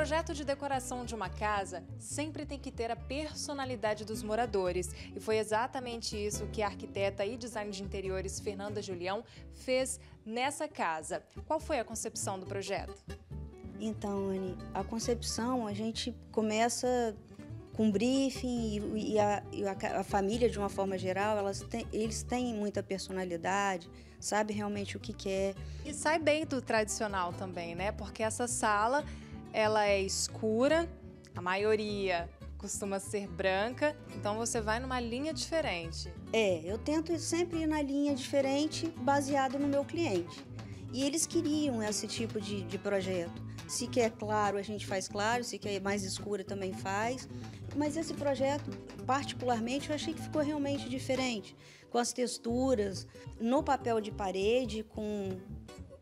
Projeto de decoração de uma casa sempre tem que ter a personalidade dos moradores. E foi exatamente isso que a arquiteta e design de interiores Fernanda Julião fez nessa casa. Qual foi a concepção do projeto? Então, Anne, a concepção a gente começa com briefing e, a, e a, a, família de uma forma geral, elas têm, eles têm muita personalidade, sabe realmente o que quer. E sai bem do tradicional também, né? Porque essa sala ela é escura, a maioria costuma ser branca, então você vai numa linha diferente. É, eu tento sempre ir na linha diferente baseado no meu cliente. E eles queriam esse tipo de, de projeto. Se quer claro, a gente faz claro, se quer mais escura, também faz. Mas esse projeto, particularmente, eu achei que ficou realmente diferente. Com as texturas, no papel de parede, com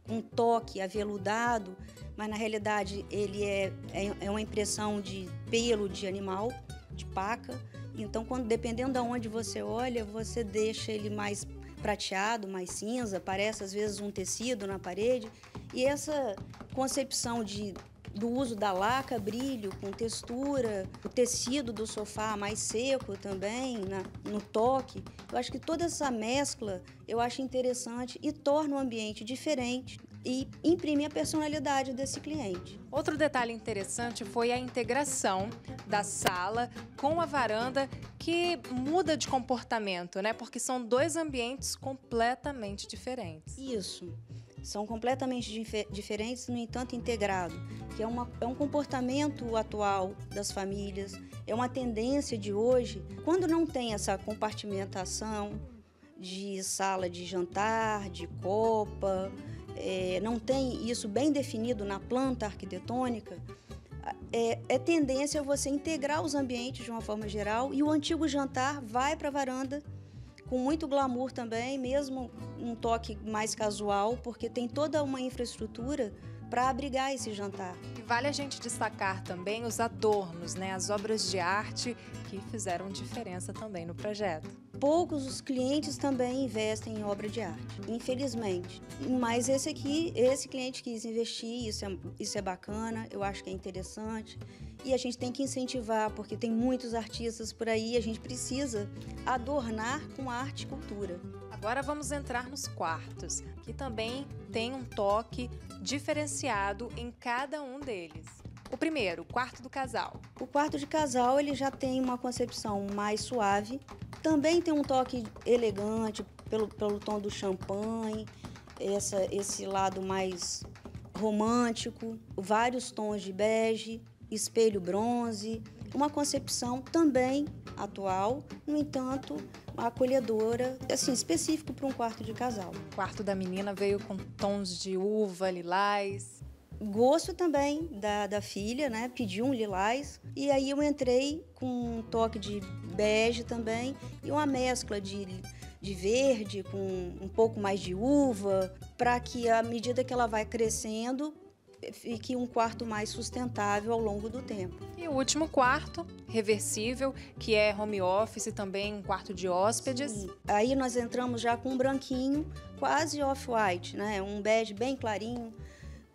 um toque aveludado, mas na realidade ele é, é, é uma impressão de pelo de animal, de paca. Então, quando dependendo de onde você olha, você deixa ele mais prateado, mais cinza, parece às vezes um tecido na parede. E essa concepção de do uso da laca, brilho com textura, o tecido do sofá mais seco também, na, no toque. Eu acho que toda essa mescla eu acho interessante e torna o ambiente diferente e imprime a personalidade desse cliente. Outro detalhe interessante foi a integração da sala com a varanda que muda de comportamento, né? Porque são dois ambientes completamente diferentes. Isso são completamente dif diferentes, no entanto integrado, que é, uma, é um comportamento atual das famílias, é uma tendência de hoje. Quando não tem essa compartimentação de sala de jantar, de copa, é, não tem isso bem definido na planta arquitetônica, é, é, tendência você integrar os ambientes de uma forma geral e o antigo jantar vai para a varanda com muito glamour também, mesmo um toque mais casual, porque tem toda uma infraestrutura para abrigar esse jantar. E vale a gente destacar também os adornos, né, as obras de arte que fizeram diferença também no projeto. Poucos os clientes também investem em obra de arte, infelizmente. Mas esse aqui, esse cliente quis investir, isso é, isso é bacana, eu acho que é interessante. E a gente tem que incentivar, porque tem muitos artistas por aí, a gente precisa adornar com arte e cultura. Agora vamos entrar nos quartos, que também tem um toque diferenciado em cada um deles. O primeiro, o quarto do casal. O quarto de casal ele já tem uma concepção mais suave, também tem um toque elegante pelo, pelo tom do champanhe, essa, esse lado mais romântico, vários tons de bege, espelho bronze, uma concepção também atual, no entanto, acolhedora, assim, específico para um quarto de casal. O quarto da menina veio com tons de uva, lilás. Gosto também da, da filha, né? Pediu um lilás. E aí eu entrei com um toque de bege também e uma mescla de, de verde com um pouco mais de uva, para que à medida que ela vai crescendo, fique um quarto mais sustentável ao longo do tempo. E o último quarto, reversível, que é home office também um quarto de hóspedes. Sim. Aí nós entramos já com um branquinho, quase off-white, né? Um bege bem clarinho,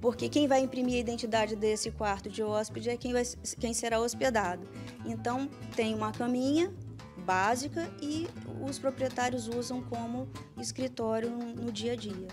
porque quem vai imprimir a identidade desse quarto de hóspede é quem, vai, quem será hospedado. Então tem uma caminha básica e os proprietários usam como escritório no dia a dia.